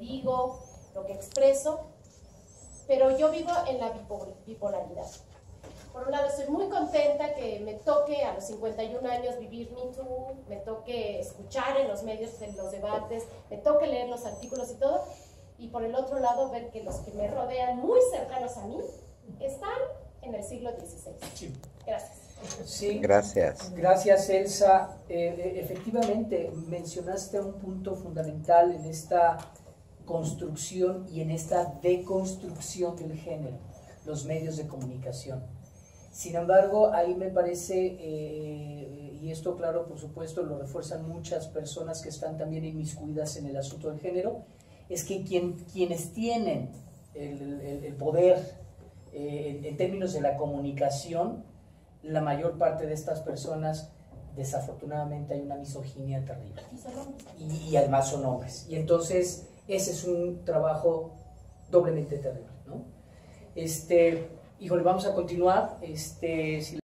digo, lo que expreso, pero yo vivo en la bipolaridad. Por un lado, estoy muy contenta que me toque a los 51 años vivir Me Too, me toque escuchar en los medios, en los debates, me toque leer los artículos y todo. Y por el otro lado, ver que los que me rodean, muy cercanos a mí, están en el siglo XVI. Gracias. Sí, Gracias. Gracias, Elsa. Eh, eh, efectivamente, mencionaste un punto fundamental en esta construcción y en esta deconstrucción del género, los medios de comunicación. Sin embargo, ahí me parece, eh, y esto claro, por supuesto, lo refuerzan muchas personas que están también inmiscuidas en el asunto del género, es que quien, quienes tienen el, el- el poder eh, en términos de la comunicación, la mayor parte de estas personas, desafortunadamente, hay una misoginia terrible. Y, y además son hombres. Y entonces, ese es un trabajo doblemente terrible, ¿no? Este, híjole, vamos a continuar. Este, si